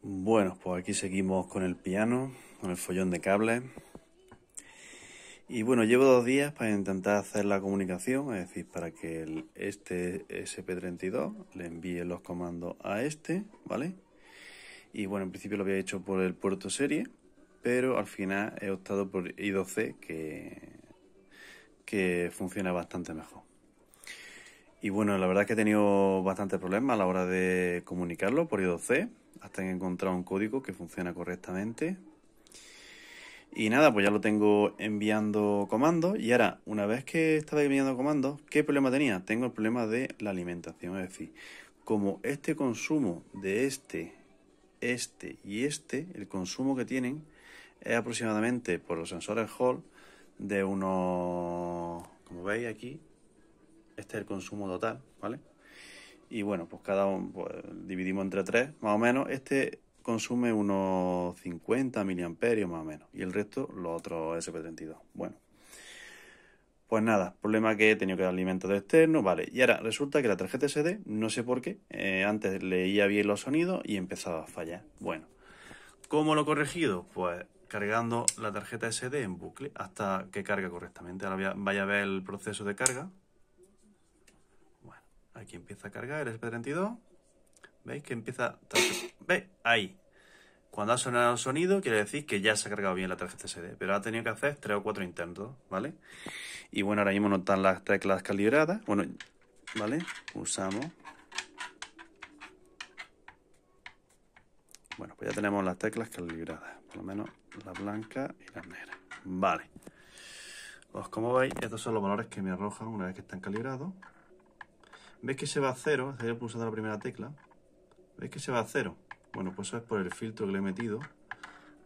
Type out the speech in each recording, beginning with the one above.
Bueno, pues aquí seguimos con el piano, con el follón de cables. Y bueno, llevo dos días para intentar hacer la comunicación, es decir, para que el, este SP32 le envíe los comandos a este, ¿vale? Y bueno, en principio lo había hecho por el puerto serie, pero al final he optado por I2C, que, que funciona bastante mejor. Y bueno, la verdad es que he tenido bastante problemas a la hora de comunicarlo por I2C, hasta que he encontrado un código que funciona correctamente. Y nada, pues ya lo tengo enviando comandos. Y ahora, una vez que estaba enviando comandos, ¿qué problema tenía? Tengo el problema de la alimentación. Es decir, como este consumo de este, este y este, el consumo que tienen es aproximadamente por los sensores Hall de unos, como veis aquí, este es el consumo total, ¿vale? Y bueno, pues cada uno pues, dividimos entre tres, más o menos. Este consume unos 50 miliamperios más o menos. Y el resto, los otros SP32. Bueno. Pues nada, problema que he tenido que dar alimentos de externo, vale. Y ahora resulta que la tarjeta SD, no sé por qué, eh, antes leía bien los sonidos y empezaba a fallar. Bueno, ¿cómo lo he corregido? Pues cargando la tarjeta SD en bucle hasta que cargue correctamente. Ahora vaya a ver el proceso de carga. Aquí empieza a cargar el SP32. ¿Veis que empieza? ¿Veis? Ahí. Cuando ha sonado el sonido, quiere decir que ya se ha cargado bien la tarjeta SD. Pero ha tenido que hacer tres o cuatro intentos, ¿vale? Y bueno, ahora mismo no las teclas calibradas. Bueno, ¿vale? Usamos. Bueno, pues ya tenemos las teclas calibradas. Por lo menos la blanca y la negra. Vale. Pues como veis, estos son los valores que me arrojan una vez que están calibrados. ¿Ves que se va a cero? Estoy pulsando la primera tecla. ¿Ves que se va a cero? Bueno, pues eso es por el filtro que le he metido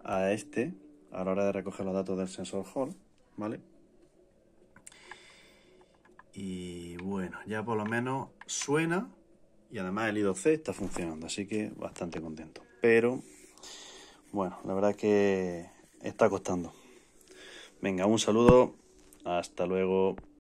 a este a la hora de recoger los datos del sensor Hall, ¿vale? Y bueno, ya por lo menos suena y además el I2C está funcionando, así que bastante contento. Pero, bueno, la verdad que está costando. Venga, un saludo, hasta luego.